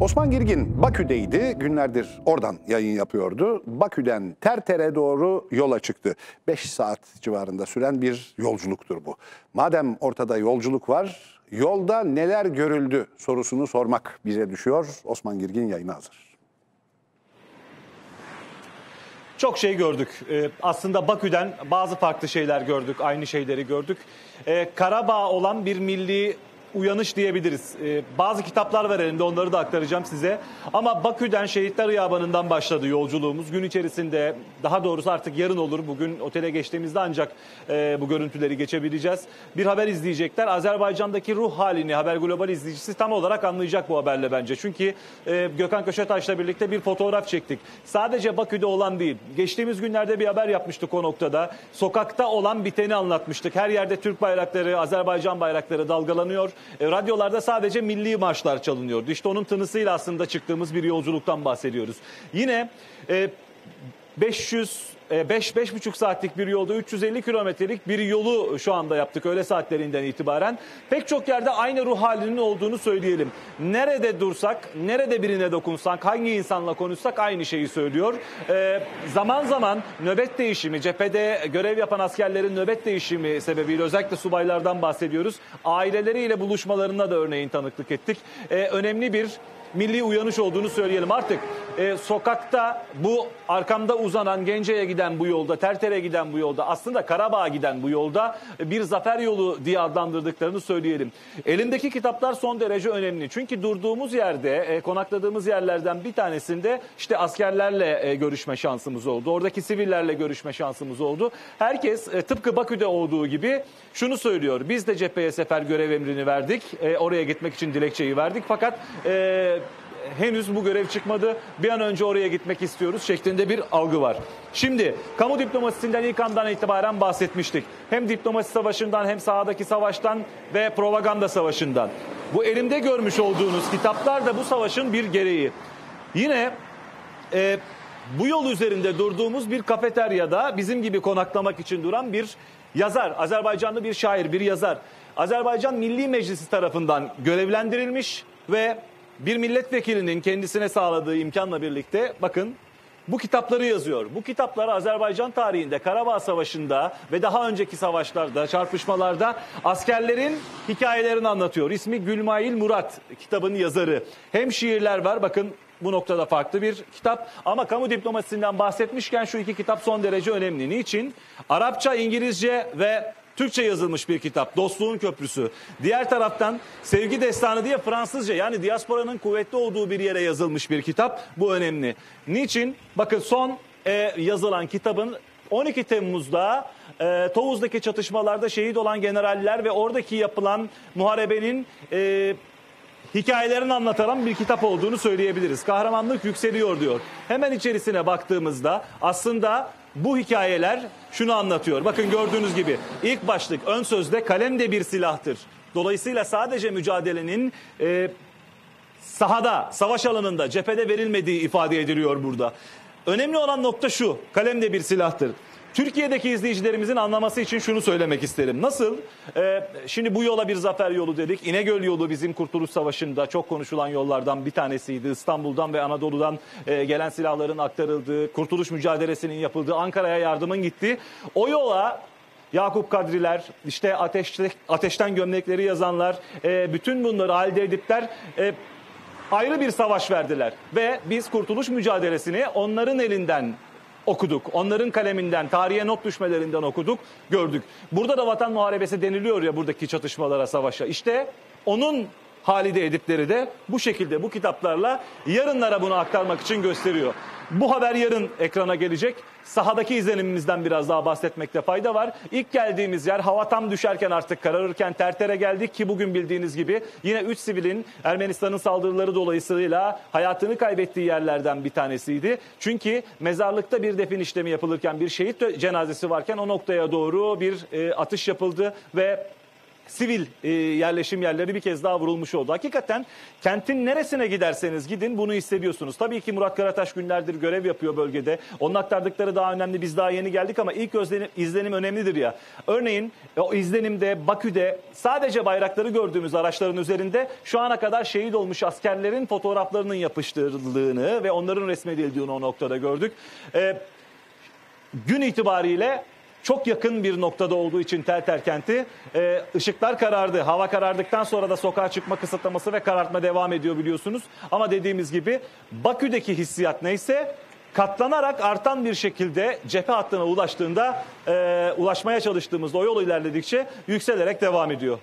Osman Girgin Bakü'deydi. Günlerdir oradan yayın yapıyordu. Bakü'den Terter'e doğru yola çıktı. 5 saat civarında süren bir yolculuktur bu. Madem ortada yolculuk var, yolda neler görüldü sorusunu sormak bize düşüyor. Osman Girgin yayına hazır. Çok şey gördük. Ee, aslında Bakü'den bazı farklı şeyler gördük, aynı şeyleri gördük. Ee, Karabağ olan bir milli uyanış diyebiliriz. Ee, bazı kitaplar var elimde onları da aktaracağım size. Ama Bakü'den Şehitler Yabanı'ndan başladı yolculuğumuz. Gün içerisinde daha doğrusu artık yarın olur. Bugün otele geçtiğimizde ancak e, bu görüntüleri geçebileceğiz. Bir haber izleyecekler. Azerbaycan'daki ruh halini Haber Global izleyicisi tam olarak anlayacak bu haberle bence. Çünkü e, Gökhan Köşetaş'la birlikte bir fotoğraf çektik. Sadece Bakü'de olan değil. Geçtiğimiz günlerde bir haber yapmıştık o noktada. Sokakta olan biteni anlatmıştık. Her yerde Türk bayrakları, Azerbaycan bayrakları dalgalanıyor. E, radyolarda sadece milli marşlar çalınıyordu. İşte onun tınısıyla aslında çıktığımız bir yolculuktan bahsediyoruz. Yine e, 500 5-5,5 saatlik bir yolda 350 kilometrelik bir yolu şu anda yaptık öğle saatlerinden itibaren. Pek çok yerde aynı ruh halinin olduğunu söyleyelim. Nerede dursak, nerede birine dokunsak, hangi insanla konuşsak aynı şeyi söylüyor. Ee, zaman zaman nöbet değişimi, cephede görev yapan askerlerin nöbet değişimi sebebiyle özellikle subaylardan bahsediyoruz. Aileleriyle buluşmalarına da örneğin tanıklık ettik. Ee, önemli bir milli uyanış olduğunu söyleyelim. Artık e, sokakta bu arkamda uzanan Gence'ye giden bu yolda, Terter'e giden bu yolda, aslında Karabağ'a giden bu yolda bir zafer yolu diye adlandırdıklarını söyleyelim. Elimdeki kitaplar son derece önemli. Çünkü durduğumuz yerde, e, konakladığımız yerlerden bir tanesinde işte askerlerle e, görüşme şansımız oldu. Oradaki sivillerle görüşme şansımız oldu. Herkes e, tıpkı Bakü'de olduğu gibi şunu söylüyor. Biz de cepheye sefer görev emrini verdik. E, oraya gitmek için dilekçeyi verdik. Fakat e, henüz bu görev çıkmadı. Bir an önce oraya gitmek istiyoruz şeklinde bir algı var. Şimdi kamu diplomasisinden ilk andan itibaren bahsetmiştik. Hem diplomasi savaşından hem sahadaki savaştan ve propaganda savaşından. Bu elimde görmüş olduğunuz kitaplar da bu savaşın bir gereği. Yine e, bu yol üzerinde durduğumuz bir kafeteryada bizim gibi konaklamak için duran bir yazar, Azerbaycanlı bir şair, bir yazar. Azerbaycan Milli Meclisi tarafından görevlendirilmiş ve bir milletvekilinin kendisine sağladığı imkanla birlikte bakın bu kitapları yazıyor. Bu kitapları Azerbaycan tarihinde Karabağ Savaşı'nda ve daha önceki savaşlarda, çarpışmalarda askerlerin hikayelerini anlatıyor. İsmi Gülmail Murat kitabın yazarı. Hem şiirler var bakın bu noktada farklı bir kitap ama kamu diplomasisinden bahsetmişken şu iki kitap son derece önemli. Niçin? Arapça, İngilizce ve Türkçe yazılmış bir kitap. Dostluğun Köprüsü. Diğer taraftan Sevgi Destanı diye Fransızca yani diasporanın kuvvetli olduğu bir yere yazılmış bir kitap. Bu önemli. Niçin? Bakın son e, yazılan kitabın 12 Temmuz'da e, Tovuz'daki çatışmalarda şehit olan generaller ve oradaki yapılan muharebenin e, hikayelerini anlatan bir kitap olduğunu söyleyebiliriz. Kahramanlık yükseliyor diyor. Hemen içerisine baktığımızda aslında bu hikayeler şunu anlatıyor. Bakın gördüğünüz gibi ilk başlık ön sözde kalem de bir silahtır. Dolayısıyla sadece mücadelenin e, sahada, savaş alanında, cephede verilmediği ifade ediliyor burada. Önemli olan nokta şu, kalem de bir silahtır. Türkiye'deki izleyicilerimizin anlaması için şunu söylemek isterim. Nasıl? Ee, şimdi bu yola bir zafer yolu dedik. İnegöl yolu bizim Kurtuluş Savaşı'nda çok konuşulan yollardan bir tanesiydi. İstanbul'dan ve Anadolu'dan e, gelen silahların aktarıldığı, Kurtuluş mücadelesinin yapıldığı, Ankara'ya yardımın gittiği. O yola Yakup Kadriler, işte ateşte, ateşten gömlekleri yazanlar, e, bütün bunları halde edipler... E, ayrı bir savaş verdiler ve biz kurtuluş mücadelesini onların elinden okuduk. Onların kaleminden, tarihe not düşmelerinden okuduk, gördük. Burada da vatan muharebesi deniliyor ya buradaki çatışmalara, savaşa. İşte onun Halide Edipleri de bu şekilde bu kitaplarla yarınlara bunu aktarmak için gösteriyor. Bu haber yarın ekrana gelecek. Sahadaki izlenimimizden biraz daha bahsetmekte fayda var. İlk geldiğimiz yer hava tam düşerken artık kararırken Terter'e geldik ki bugün bildiğiniz gibi yine 3 sivilin Ermenistan'ın saldırıları dolayısıyla hayatını kaybettiği yerlerden bir tanesiydi. Çünkü mezarlıkta bir defin işlemi yapılırken bir şehit cenazesi varken o noktaya doğru bir e, atış yapıldı ve sivil e, yerleşim yerleri bir kez daha vurulmuş oldu. Hakikaten kentin neresine giderseniz gidin bunu hissediyorsunuz. Tabii ki Murat Karataş günlerdir görev yapıyor bölgede. Onun aktardıkları daha önemli. Biz daha yeni geldik ama ilk özlenim, izlenim önemlidir ya. Örneğin o izlenimde Bakü'de sadece bayrakları gördüğümüz araçların üzerinde şu ana kadar şehit olmuş askerlerin fotoğraflarının yapıştırıldığını ve onların resmedildiğini o noktada gördük. Ee, gün itibariyle çok yakın bir noktada olduğu için Telter kenti e, ışıklar karardı. Hava karardıktan sonra da sokağa çıkma kısıtlaması ve karartma devam ediyor biliyorsunuz. Ama dediğimiz gibi Bakü'deki hissiyat neyse katlanarak artan bir şekilde cephe hattına ulaştığında e, ulaşmaya çalıştığımızda o yol ilerledikçe yükselerek devam ediyor.